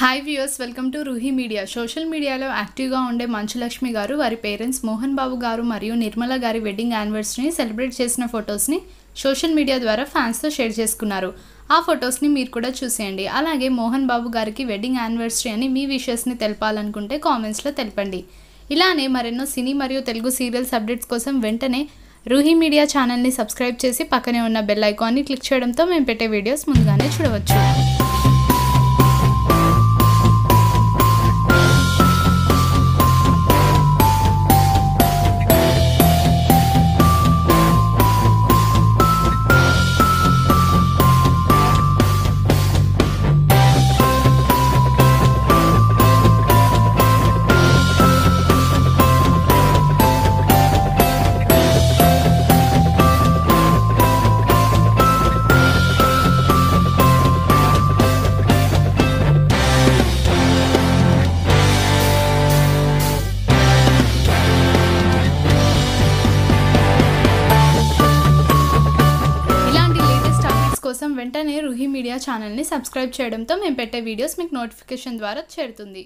Hi viewers welcome to Roohi media social మీడియాలో యాక్టివ్గా ఉండే మంచులక్ష్మి గారు వారి పేరెంట్స్ మోహన్ బాబు గారు మరియు నిర్మల గారి వెడ్డింగ్ యానివర్సరీని సెలబ్రేట్ చేసిన ఫొటోస్ని సోషల్ మీడియా ద్వారా ఫ్యాన్స్తో షేర్ చేసుకున్నారు. ఆ ఫొటోస్ని మీరు కూడా చూసేయండి. అలాగే మోహన్ బాబు గారికి వెడ్డింగ్ యానివర్సరీ అని మీ విషెస్ని తెలపాలనుకుంటే కామెంట్స్లో తెలపండి. ఇలానే మరెన్నో సినీ మరియు తెలుగు సీరియల్స్ అప్డేట్స్ కోసం వెంటనే రూహి మీడియా ఛానల్ని సబ్స్క్రైబ్ చేసి పక్కనే ఉన్న బెల్ ఐకాన్ని క్లిక్ చేయడంతో మేము పెట్టే వీడియోస్ ముందుగానే చూడవచ్చు. కోసం వెంటనే రుహి మీడియా ఛానల్ని సబ్స్క్రైబ్ చేయడంతో మేము పెట్టే వీడియోస్ మీకు నోటిఫికేషన్ ద్వారా చేరుతుంది.